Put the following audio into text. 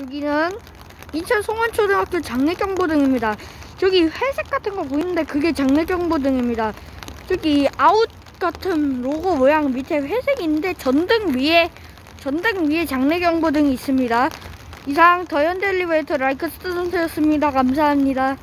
여기는 인천 송원초등학교 장내경보등입니다. 저기 회색 같은 거 보이는데 그게 장내경보등입니다. 저기 아웃 같은 로고 모양 밑에 회색인데 전등 위에 전등 위에 장내경보등이 있습니다. 이상 The 현대엘리베이터 Like Student였습니다. 감사합니다.